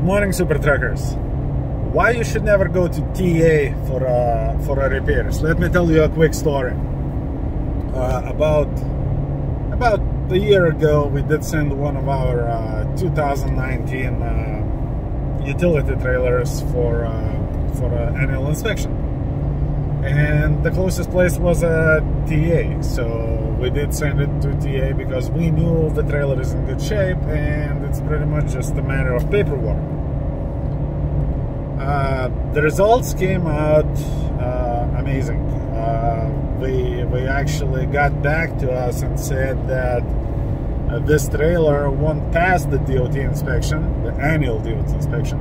Good morning, Super Truckers. Why you should never go to TA for uh, for a repairs? Let me tell you a quick story. Uh, about about a year ago, we did send one of our uh, 2019 uh, utility trailers for uh, for an annual inspection, and the closest place was a TA. So we did send it to TA because we knew the trailer is in good shape and it's pretty much just a matter of paperwork. Uh, the results came out uh, amazing. Uh, we we actually got back to us and said that uh, this trailer won't pass the DOT inspection, the annual DOT inspection,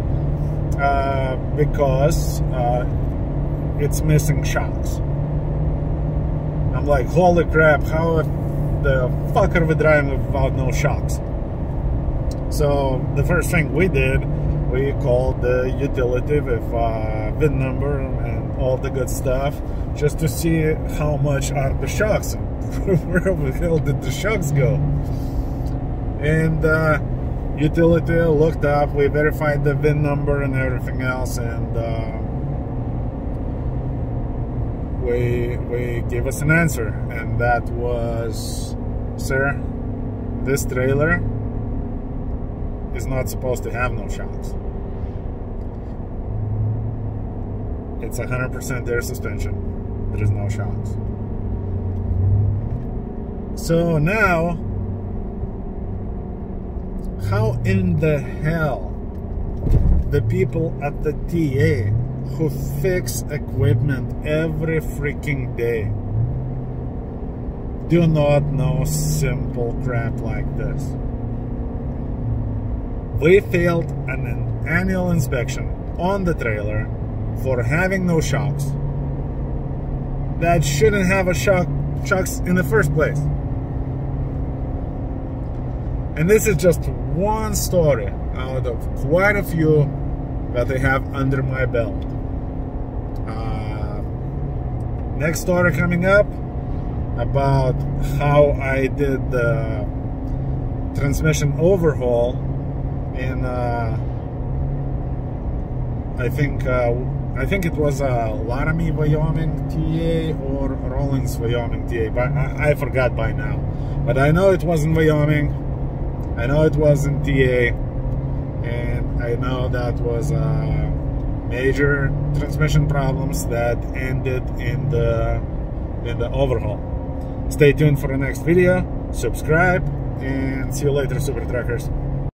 uh, because uh, it's missing shocks. I'm like, holy crap, how the fuck are we driving without no shocks? So the first thing we did, we called the utility with uh, VIN number and all the good stuff, just to see how much are the shocks. Where the hell did the shocks go? And uh, utility looked up, we verified the VIN number and everything else, and uh, we we gave us an answer, and that was, sir, this trailer is not supposed to have no shocks. It's 100% air suspension. There is no shocks. So now, how in the hell the people at the TA who fix equipment every freaking day do not know simple crap like this. We failed an annual inspection on the trailer for having no shocks that shouldn't have a shock shocks in the first place. And this is just one story out of quite a few that I have under my belt. Uh, next story coming up about how I did the transmission overhaul in uh, I think uh, I think it was uh, Laramie, Wyoming TA or Rawlins, Wyoming TA, but I, I forgot by now. But I know it was in Wyoming. I know it was in TA, and I know that was uh, major transmission problems that ended in the in the overhaul. Stay tuned for the next video. Subscribe, and see you later, Super Truckers.